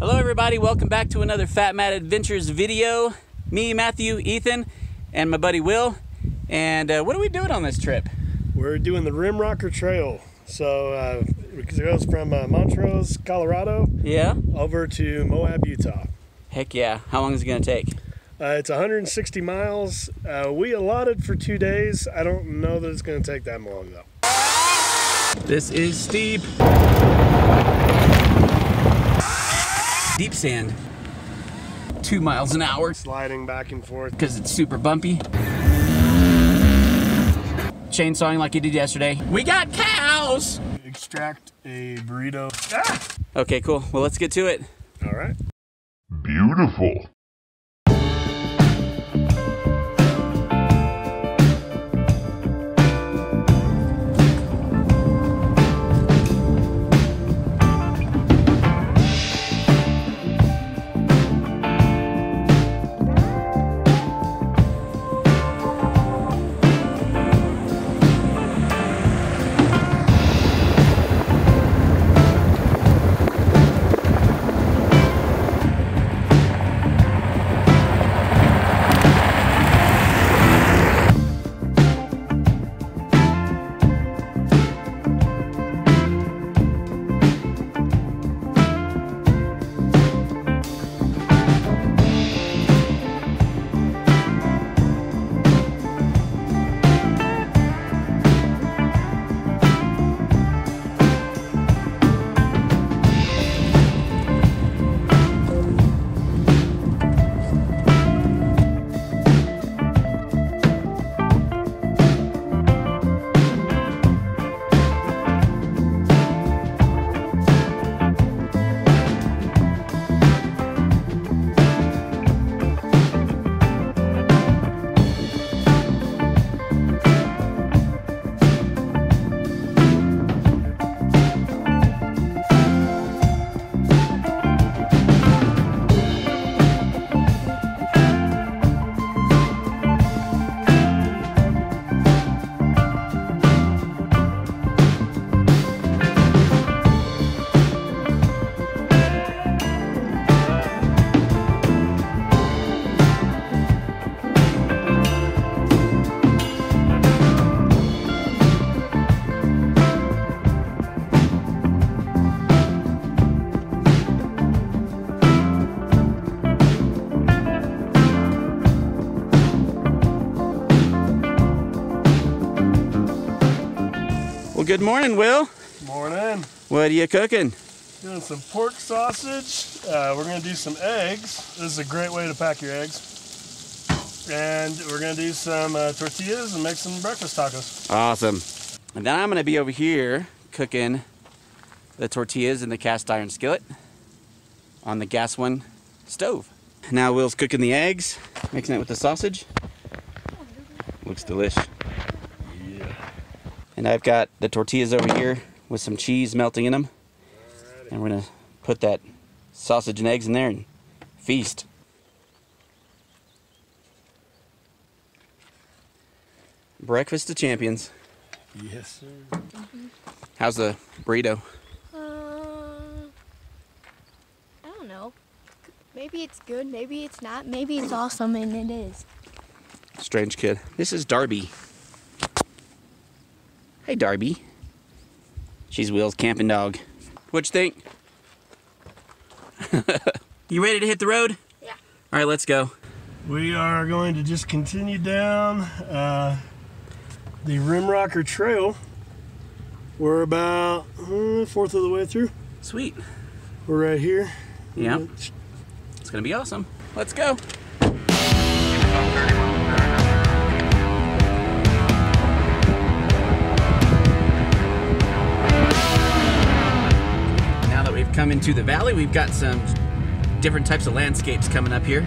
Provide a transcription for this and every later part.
Hello everybody, welcome back to another FatMat Adventures video. Me, Matthew, Ethan, and my buddy Will. And uh, what are we doing on this trip? We're doing the Rimrocker Trail. So uh, it goes from uh, Montrose, Colorado, Yeah? over to Moab, Utah. Heck yeah. How long is it gonna take? Uh, it's 160 miles. Uh, we allotted for two days. I don't know that it's going to take that long though. This is steep. Deep sand. Two miles an hour Sliding back and forth. because it's super bumpy. Chainsawing like you did yesterday. We got cows! Extract a burrito. Ah! Okay, cool. Well, let's get to it. All right. Beautiful. Good morning, Will. Morning. What are you cooking? Doing some pork sausage. Uh, we're going to do some eggs. This is a great way to pack your eggs. And we're going to do some uh, tortillas and make some breakfast tacos. Awesome. And then I'm going to be over here cooking the tortillas in the cast iron skillet on the gas one stove. Now Will's cooking the eggs, mixing it with the sausage. Looks delish. Yeah. And I've got the tortillas over here with some cheese melting in them. And we're going to put that sausage and eggs in there and feast. Breakfast to champions. Yes, sir. How's the burrito? Uh, I don't know. Maybe it's good, maybe it's not, maybe it's awesome, and it is. Strange kid. This is Darby. Hey, Darby. She's Will's camping dog. What'd you think? you ready to hit the road? Yeah. All right, let's go. We are going to just continue down uh, the Rimrocker Trail. We're about uh, fourth of the way through. Sweet. We're right here. Yeah. It's gonna be awesome. Let's go. Into the valley, we've got some different types of landscapes coming up here.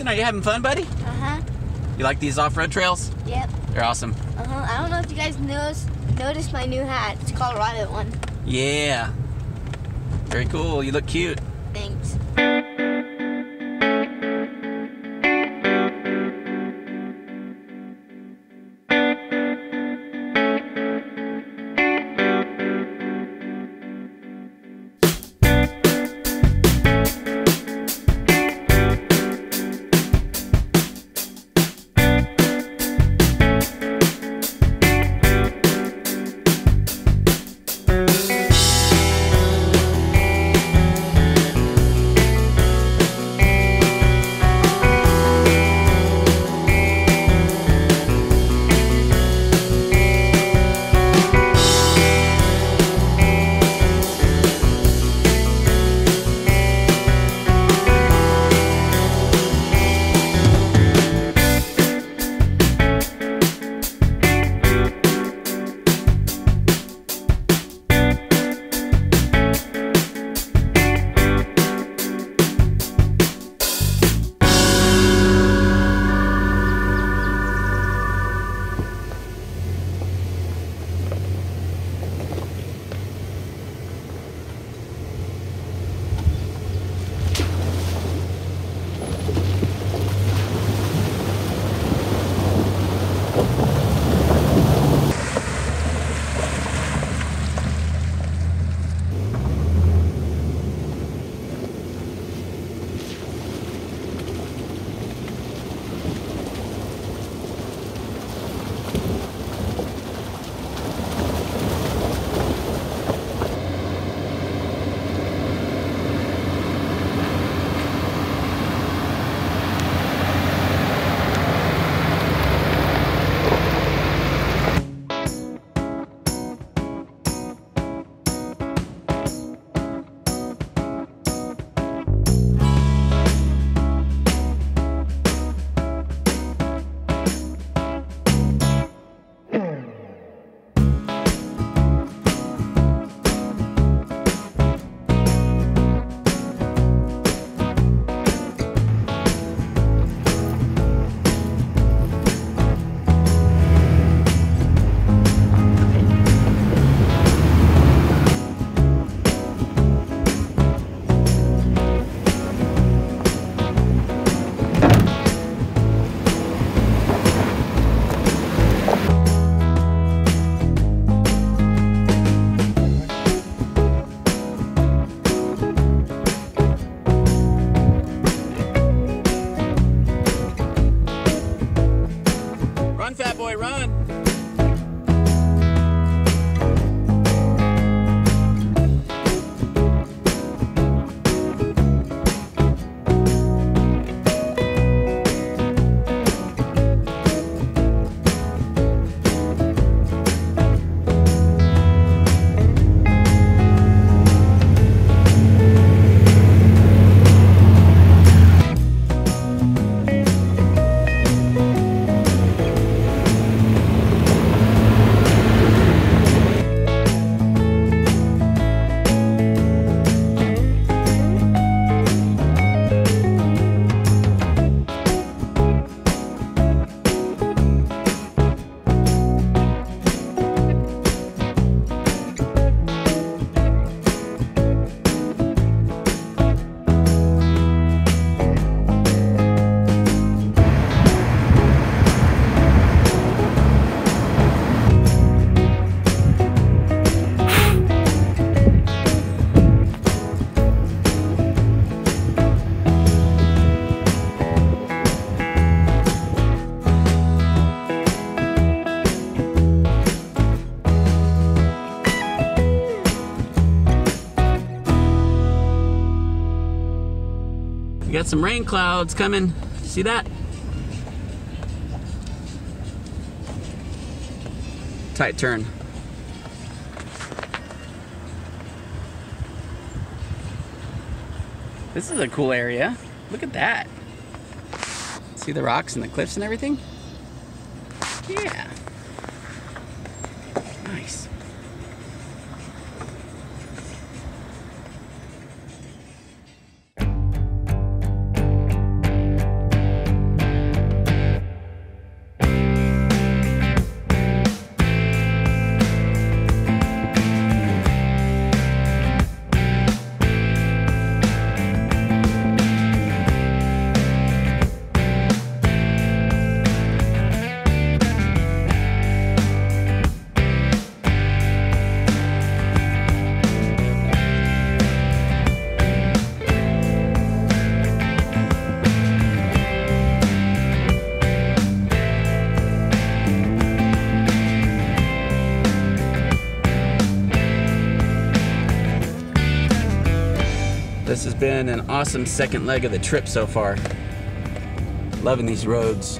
Are you having fun, buddy? Uh huh. You like these off-road trails? Yep. They're awesome. Uh huh. I don't know if you guys noticed noticed my new hat. It's a Colorado one. Yeah. Very cool. You look cute. Some rain clouds coming. See that? Tight turn. This is a cool area. Look at that. See the rocks and the cliffs and everything? Yeah. Awesome second leg of the trip so far. Loving these roads.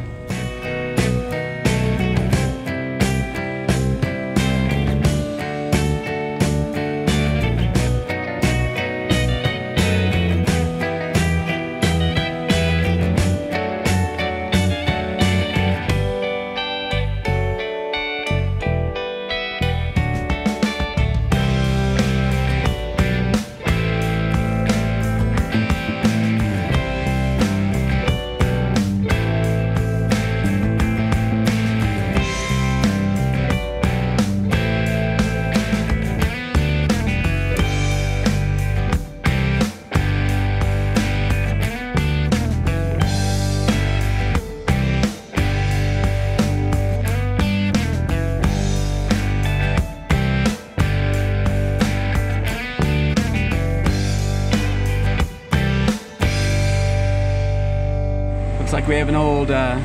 Old uh,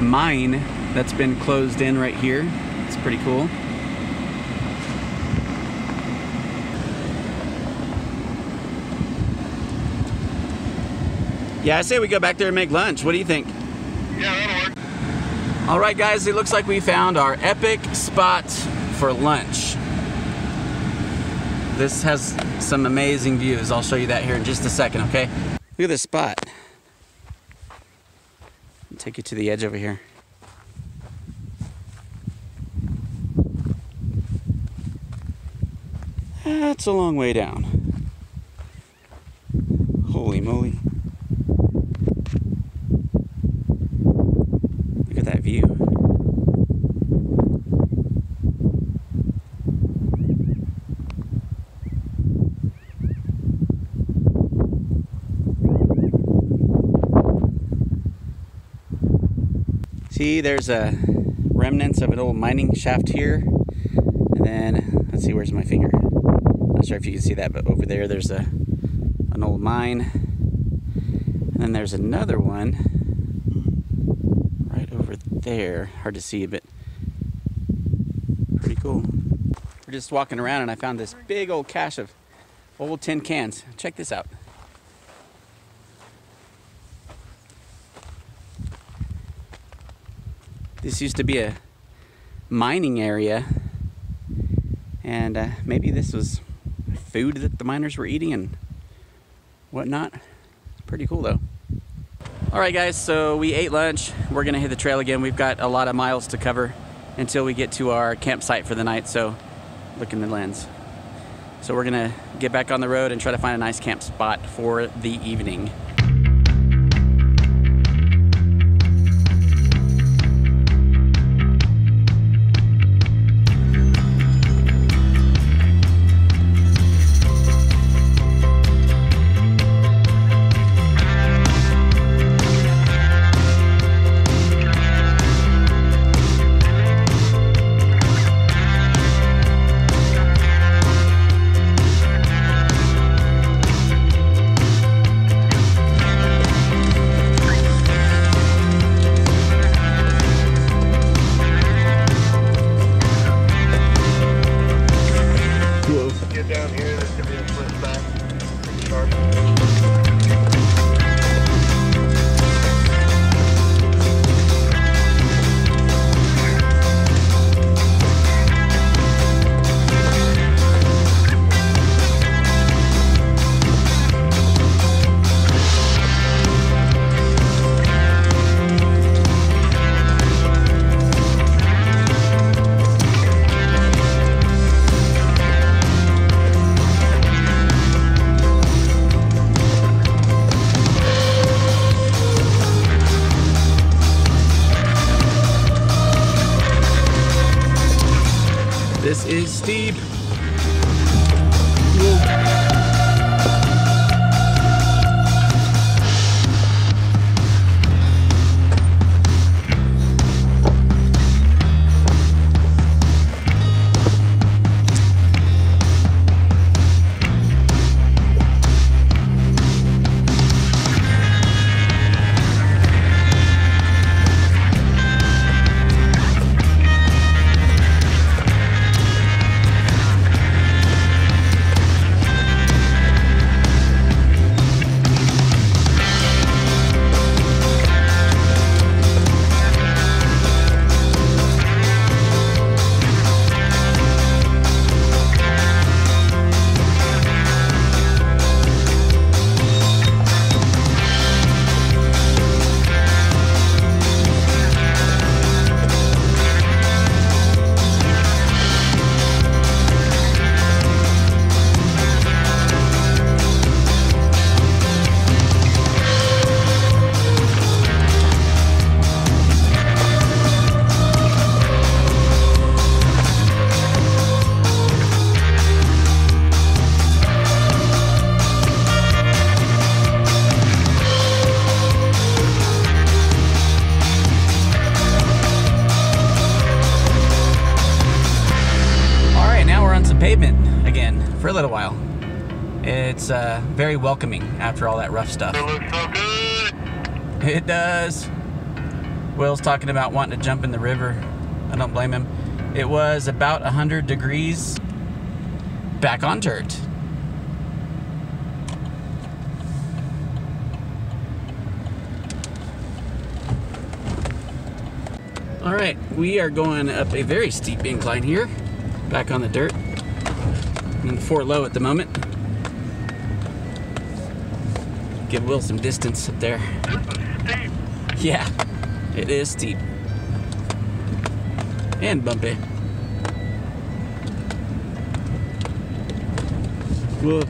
mine that's been closed in right here. It's pretty cool. Yeah, I say we go back there and make lunch. What do you think? Yeah, that'll work. All right, guys, it looks like we found our epic spot for lunch. This has some amazing views. I'll show you that here in just a second, okay? Look at this spot. Take you to the edge over here. That's a long way down. Holy moly. Look at that view. See, there's a remnants of an old mining shaft here. And then, let's see, where's my finger? Not sure if you can see that, but over there, there's a an old mine. And then there's another one right over there. Hard to see, but pretty cool. We're just walking around and I found this big old cache of old tin cans. Check this out. This used to be a mining area, and uh, maybe this was food that the miners were eating and whatnot. Pretty cool though. All right, guys, so we ate lunch. We're gonna hit the trail again. We've got a lot of miles to cover until we get to our campsite for the night, so look in the lens. So we're gonna get back on the road and try to find a nice camp spot for the evening. Very welcoming after all that rough stuff. It looks so good. It does. Will's talking about wanting to jump in the river. I don't blame him. It was about 100 degrees back on dirt. All right, we are going up a very steep incline here, back on the dirt. in four low at the moment. Give Will some distance up there. Yeah, it is steep. And bumpy. Whoa.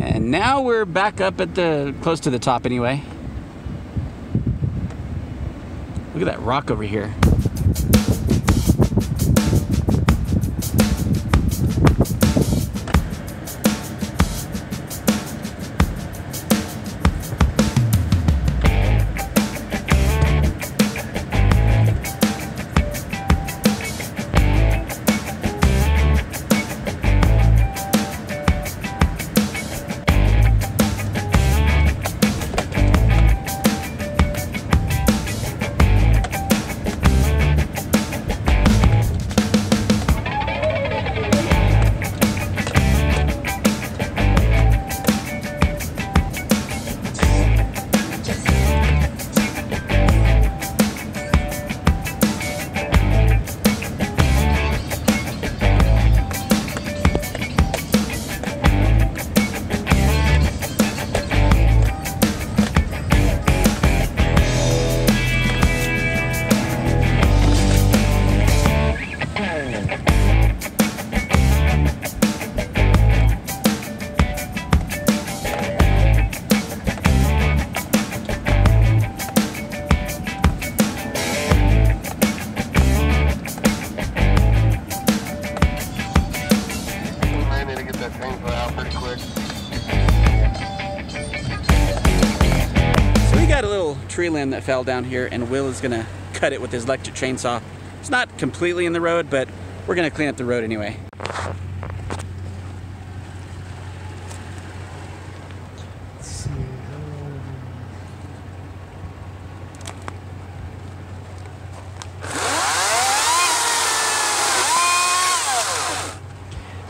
And now we're back up at the close to the top anyway. Look at that rock over here. Limb that fell down here, and Will is gonna cut it with his electric chainsaw. It's not completely in the road, but we're gonna clean up the road anyway.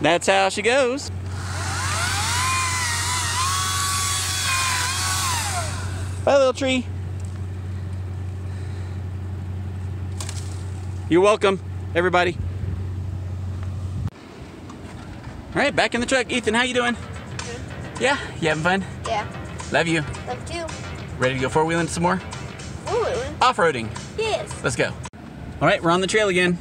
That's how she goes. Bye, little tree. You're welcome, everybody. All right, back in the truck. Ethan, how you doing? Good. Yeah, you having fun? Yeah. Love you. Love too. Ready to go four wheeling some more? Ooh, Off-roading. yes. Let's go. All right, we're on the trail again.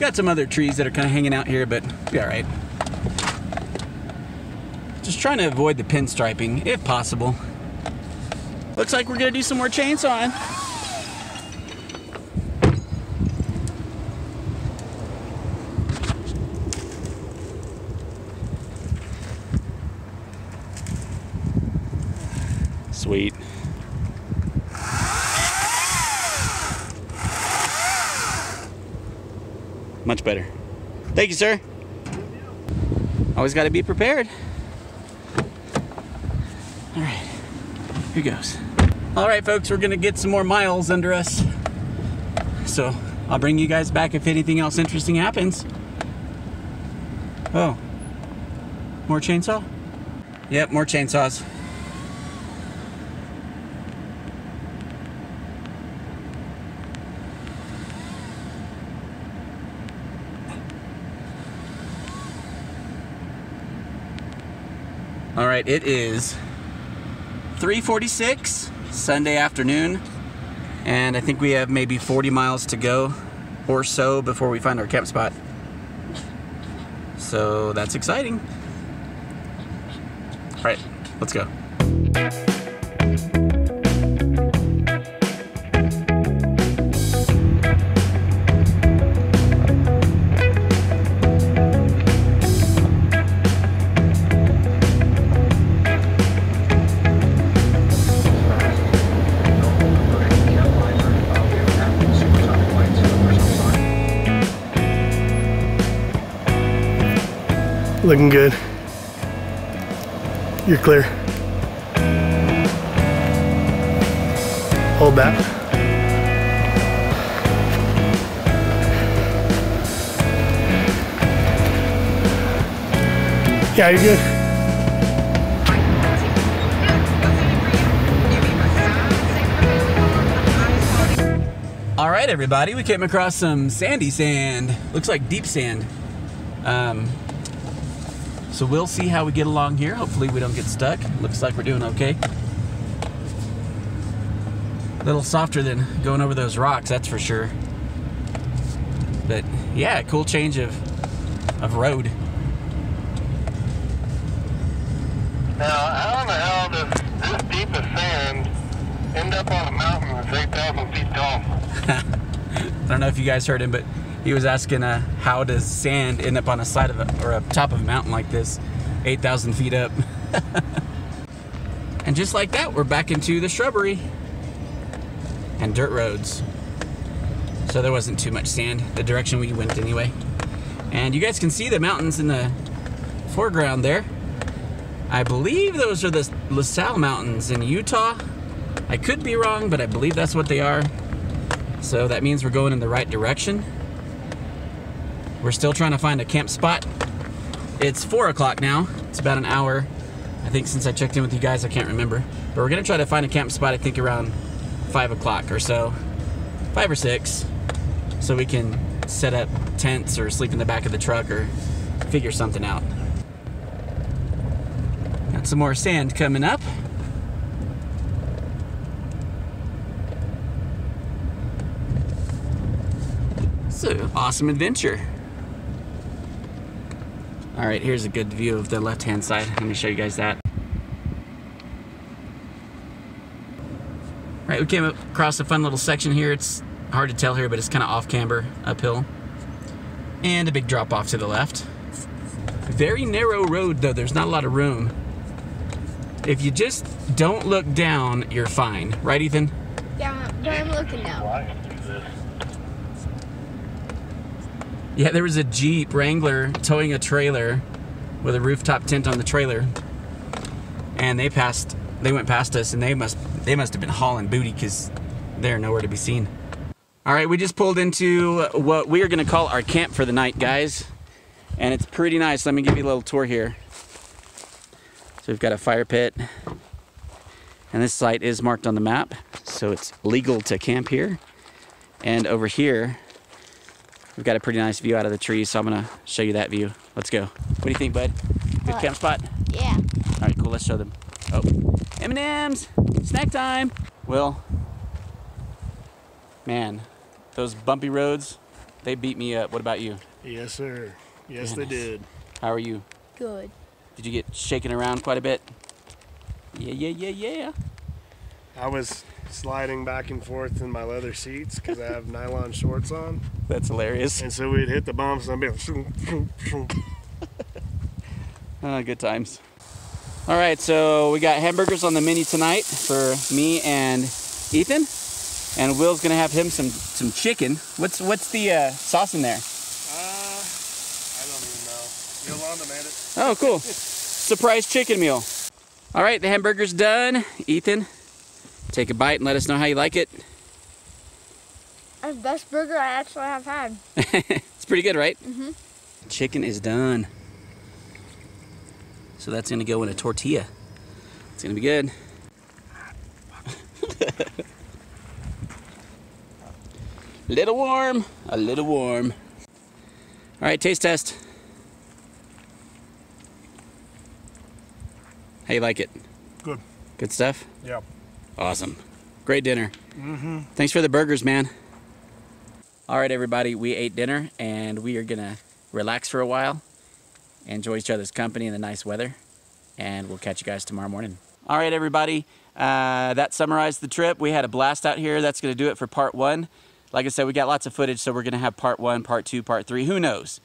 Got some other trees that are kind of hanging out here, but be all right. Just trying to avoid the pinstriping, if possible. Looks like we're gonna do some more chainsawing. Sweet. Much better. Thank you, sir. Always got to be prepared. All right, here goes. All right, folks, we're gonna get some more miles under us. So I'll bring you guys back if anything else interesting happens. Oh, more chainsaw? Yep, more chainsaws. Right, it is 3:46 Sunday afternoon, and I think we have maybe 40 miles to go or so before we find our camp spot. So that's exciting. All right, let's go. Looking good. You're clear. Hold that. Yeah, you're good. All right, everybody, we came across some sandy sand. Looks like deep sand. Um, so we'll see how we get along here. Hopefully, we don't get stuck. Looks like we're doing okay. A little softer than going over those rocks, that's for sure. But yeah, cool change of of road. Now, how in the hell does this deep of sand end up on a mountain that's 8,000 feet tall? I don't know if you guys heard him, but he was asking, uh, how does sand end up on a side of a, or a top of a mountain like this, 8,000 feet up? and just like that, we're back into the shrubbery and dirt roads. So there wasn't too much sand, the direction we went anyway. And you guys can see the mountains in the foreground there. I believe those are the La Sal Mountains in Utah. I could be wrong, but I believe that's what they are. So that means we're going in the right direction. We're still trying to find a camp spot. It's four o'clock now. It's about an hour. I think since I checked in with you guys, I can't remember. But we're gonna try to find a camp spot, I think around five o'clock or so. Five or six. So we can set up tents or sleep in the back of the truck or figure something out. Got some more sand coming up. It's an awesome adventure. All right, here's a good view of the left-hand side. Let me show you guys that. Right, we came across a fun little section here. It's hard to tell here, but it's kind of off camber, uphill. And a big drop off to the left. Very narrow road though, there's not a lot of room. If you just don't look down, you're fine. Right, Ethan? Yeah, but I'm looking now. Yeah, there was a Jeep Wrangler towing a trailer with a rooftop tent on the trailer. And they passed they went past us and they must they must have been hauling booty cuz they're nowhere to be seen. All right, we just pulled into what we are going to call our camp for the night, guys. And it's pretty nice. Let me give you a little tour here. So we've got a fire pit. And this site is marked on the map, so it's legal to camp here. And over here, We've got a pretty nice view out of the trees, so I'm gonna show you that view. Let's go. What do you think, bud? Good What? camp spot? Yeah. All right, cool. Let's show them. Oh, M&M's, snack time. Will, man, those bumpy roads, they beat me up. What about you? Yes, sir. Yes, Goodness. they did. How are you? Good. Did you get shaken around quite a bit? Yeah, yeah, yeah, yeah. I was sliding back and forth in my leather seats because I have nylon shorts on. That's hilarious. And so we'd hit the bumps and I'd be like. Uh, good times. All right, so we got hamburgers on the menu tonight for me and Ethan, and Will's gonna have him some some chicken. What's what's the uh, sauce in there? Uh, I don't even know. Yolanda made it. Oh, cool. Surprise chicken meal. All right, the hamburger's done. Ethan, take a bite and let us know how you like it. That's the best burger I actually have had. it's pretty good, right? Mm-hmm. Chicken is done. So that's gonna go in a tortilla. It's gonna be good. little warm, a little warm. All right, taste test. How you like it? Good. Good stuff? Yeah. Awesome. Great dinner. Mm-hmm. Thanks for the burgers, man. All right, everybody, we ate dinner and we are gonna relax for a while, enjoy each other's company and the nice weather, and we'll catch you guys tomorrow morning. All right, everybody, uh, that summarized the trip. We had a blast out here. That's gonna do it for part one. Like I said, we got lots of footage, so we're gonna have part one, part two, part three. Who knows?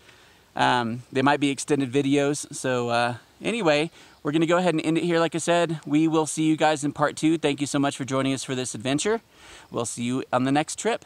Um, they might be extended videos. So uh, anyway, we're gonna go ahead and end it here. Like I said, we will see you guys in part two. Thank you so much for joining us for this adventure. We'll see you on the next trip.